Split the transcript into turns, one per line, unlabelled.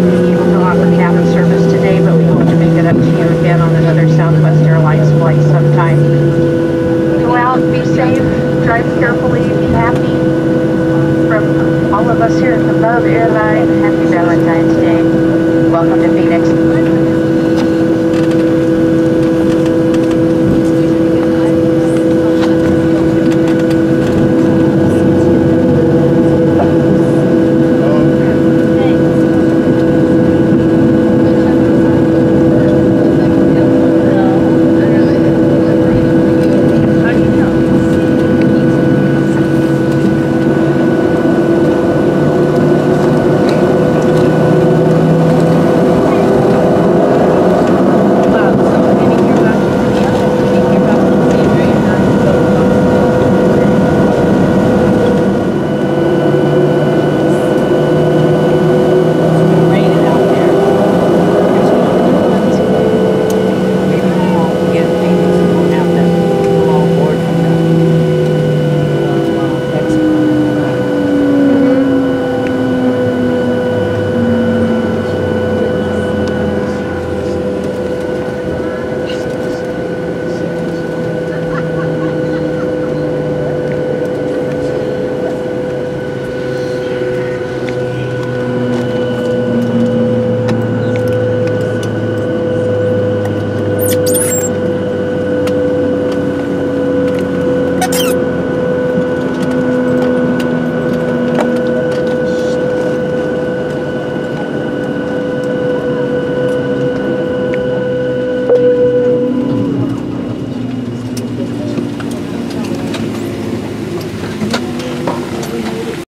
not be able to offer cabin service today, but we hope to make it up to you again on another Southwest Airlines flight sometime. Go out, be safe, drive carefully, be happy. From all of us here at the Love Airline, happy Valentine's Day.